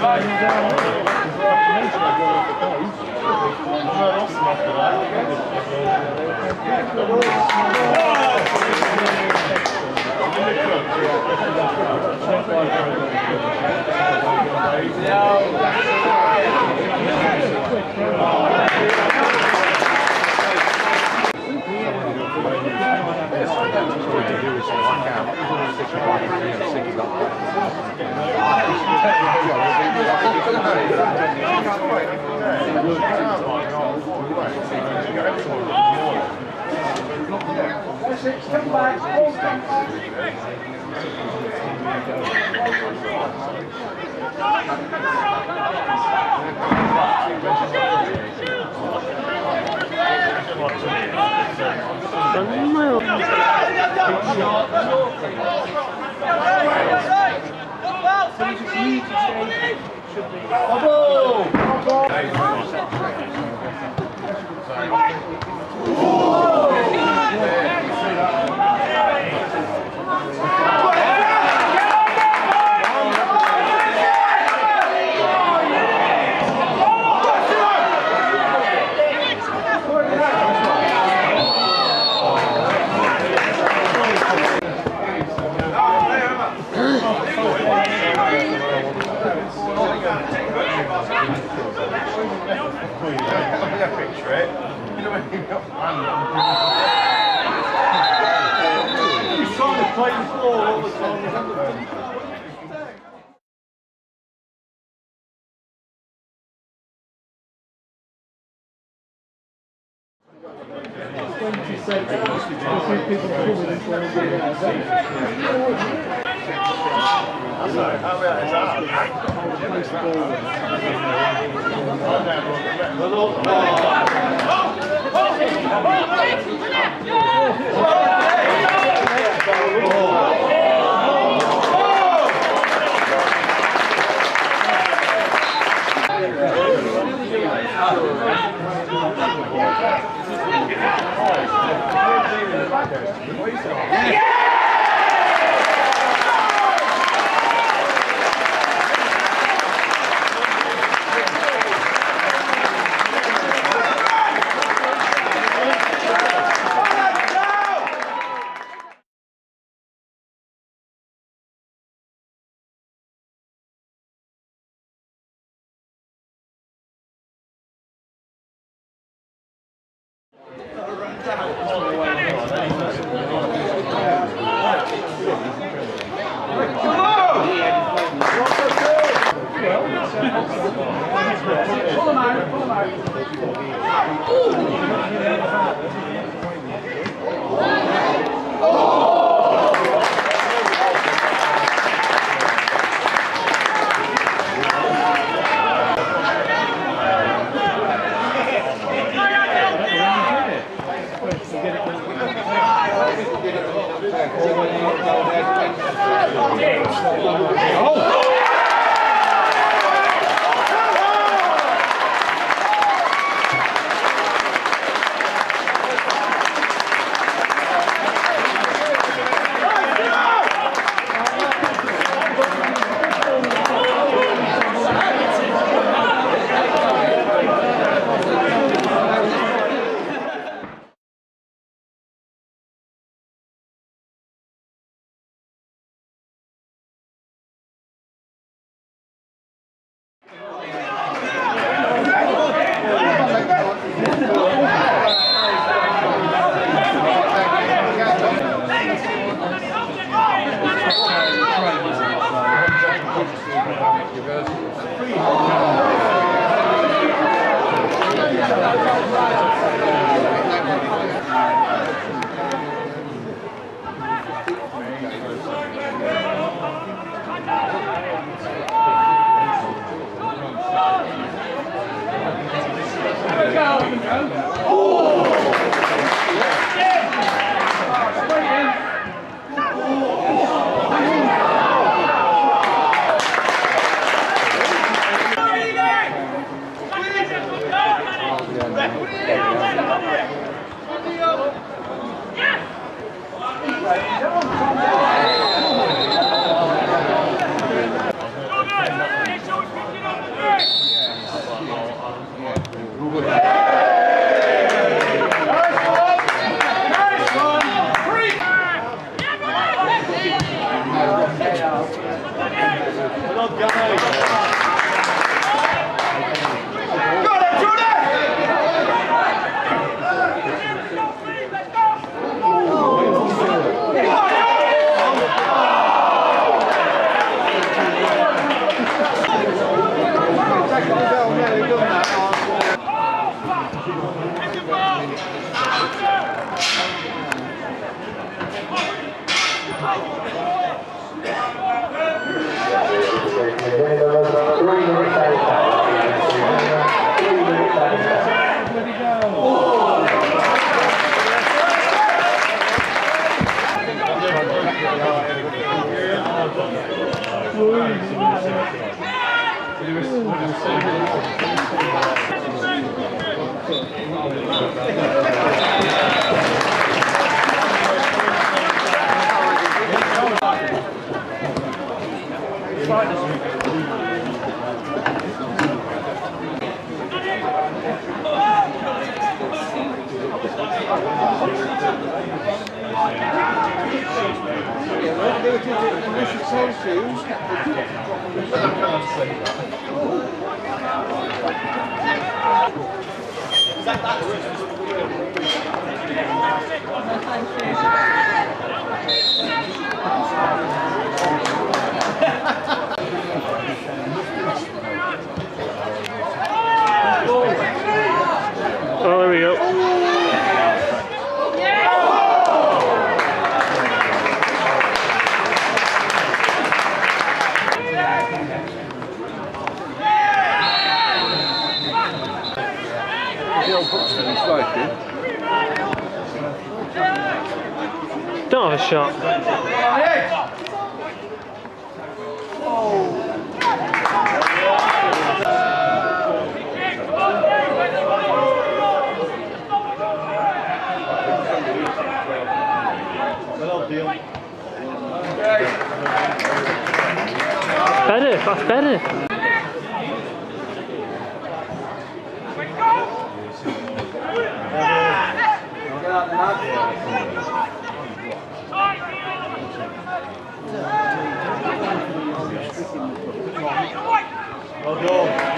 vai! Thank you. Brookstone. He's playing four all the time. Twenty seconds. I see people coming in front of me. Oh, Oh, 在我们周围，我们在我们周围。go. Amen. Trying to get out. Place the ball in. Oh, Better, that's better. We're going to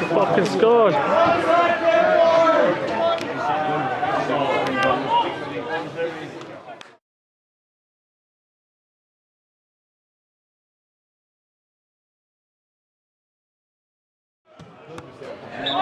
Fucking scored. Yeah.